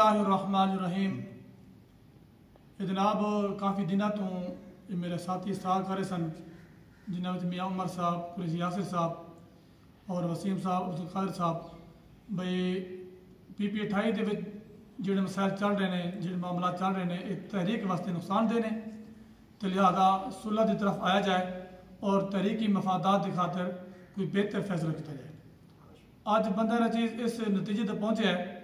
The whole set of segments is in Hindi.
बिस्मिल्लाम जनाब, काफ़ी दिन तो मेरे साथी साथ करे सन, जिन्हें मियाँ उमर साहब पुलिस यासिर साहब और वसीम साहब अब्दुल कादर साहब, बई पी पी अठाई के जोड़े मसाइल चल रहे हैं जो मामला चल रहे हैं एक तहरीक वास्ते नुकसानदेह ने तो लिहाजा सुलह की तरफ़ आया जाए और तहरीकी मफादात की खातर कोई बेहतर फैसला किया जाए। अज बंदा चीज़ इस नतीजे तक पहुँचे है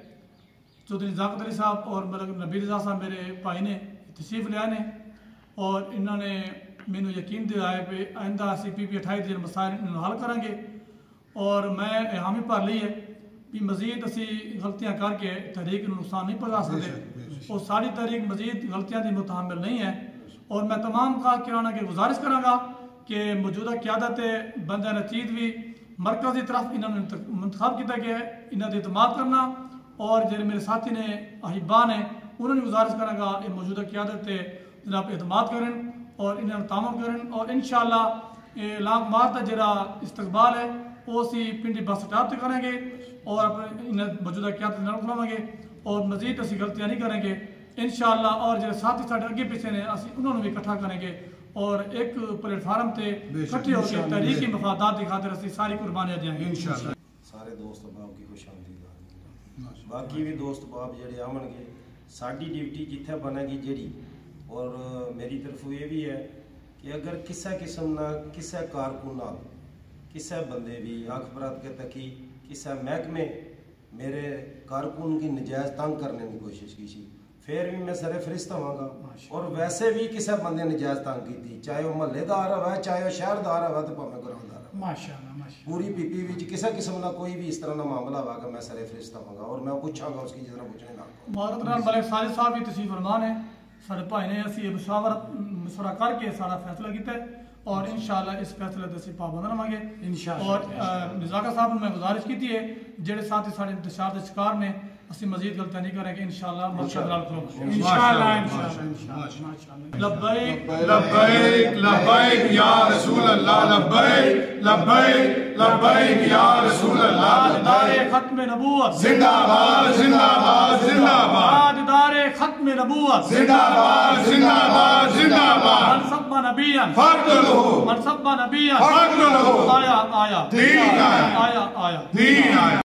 चौधरी जाकत अली साहब और मतलब नबी रजा साहब मेरे भाई ने तशरीफ़ लिया ने और इन्होंने मैनू यकीन दिलाया कि आइंदा असी पी पी अठाई के मसायल हल करेंगे। और मैं हामी भर ली है भी मजीद असी गलतियाँ करके तहरीक नुकसान नहीं पहुँचा सकते। और सारी तहरीक मजीद गलतियाँ की मुतहमल नहीं है। और मैं तमाम का किराना की गुजारिश करांगा कि मौजूदा क्यादत बंदा नचीद भी मरकज की तरफ़ इन्होंने मंतखब किया गया है। इन्हों की अतमाद करना और जो मेरे साथी ने अहिबा ने उन्होंने गुजारिश करेंगे ये मौजूदा क्यादत जनाब अहतमाद करन और इन्हें तामन करन और इन शाला लाख मार का जरा इस्तबाल है उसी पिंडी बस स्टाप से करेंगे और अपने इन्हें मौजूदा क्यादत ना खिलावेंगे और मजीद असं गलतियाँ नहीं करेंगे। इन शाला और जो साथी साढ़े अगे पिछे ने असं उन्होंने भी इकट्ठा करेंगे और एक प्लेटफार्म से इकट्ठे होकर तहरीकी मफादात की खातर असं सारी कुर्बानियाँ देंगे इन शाला सारे दोस्तों की खुशहाली ਬਾਕੀ ਵੀ ਦੋਸਤ ਬਾਬ ਜਿਹੜੇ ਆਵਣਗੇ ਸਾਡੀ ਡਿਊਟੀ ਜਿੱਥੇ ਬਣੇਗੀ ਜਿਹੜੀ ਔਰ ਮੇਰੀ ਤਰਫੋਂ ਇਹ ਵੀ ਹੈ ਕਿ ਅਗਰ ਕਿਸੇ ਕਿਸਮ ਨਾਲ ਕਿਸੇ ਕਾਰਕੁਨ ਨਾਲ ਕਿਸੇ ਬੰਦੇ ਵੀ ਅੱਖ ਬਰਾਤ ਕੇ ਤਕੀ ਕਿਸੇ ਮਹਿਕਮੇ ਮੇਰੇ ਕਾਰਕੁਨ की नजायज तंग करने की कोशिश की थी ਫਿਰ ਵੀ ਮੈਂ ਸਰੇ ਫਰਿਸ਼ਤ ਹੋਵਾਂਗਾ ਔਰ ਵੈਸੇ ਵੀ ਕਿਸੇ ਬੰਦੇ ਨੇ ਜਾਇਜ਼ ਤੰਗ ਕੀਤੀ ਚਾਹੇ ਉਹ ਮਹੱਲੇਦਾਰ ਹੋਵੇ ਚਾਹੇ ਉਹ ਸ਼ਹਿਰਦਾਰ ਹੋਵੇ ਤੇ ਭਾਵੇਂ ਗੁਰਾਂਦਾਰ ਮਾਸ਼ਾਅੱਲਾ ਮਾਸ਼ਾਅੱਲਾ ਪੂਰੀ ਪੀਪੀ ਵਿੱਚ ਕਿਸੇ ਕਿਸਮ ਦਾ ਕੋਈ ਵੀ ਇਸ ਤਰ੍ਹਾਂ ਦਾ ਮਾਮਲਾ ਹੋਵੇਗਾ ਮੈਂ ਸਰੇ ਫਰਿਸ਼ਤ ਹੋਵਾਂਗਾ ਔਰ ਮੈਂ ਪੁੱਛਾਂਗਾ ਉਸकी ਜਿਸ ਤਰ੍ਹਾਂ ਪੁੱਛਣੇ ਨਾਲ ਮਾਰਤ ਨਾਲ ਬਲੇ ਸਾਰੇ ਸਾਹਿਬ ਵੀ ਤੁਸੀਂ ਫਰਮਾਨ ਹੈ ਸਾਡੇ ਭਾਈ ਨੇ ਅਸੀਂ ਮਸ਼ਾਵਰਤ ਮਸ਼ਵਰਾ ਕਰਕੇ ਸਾਡਾ ਫੈਸਲਾ ਕੀਤਾ और इन शाला इस फैसले से पाबंद रहेंगे और मिजाका साहब ने गुजारिश की है जो साथी साढ़े इंतज़ार के शिकार ने असं मजीद गलतियाँ नहीं करेंगे इन शाह जिंदाबाद जिंदाबाद जिंदाबाद। ताजदारे खत्म नबूवत। जिंदाबाद जिंदाबाद जिंदाबाद। मनसब नबियन। फर्द लो मनसब नबियन। फर्द लो आया आया। दीन आया। आया आया। दीन आया।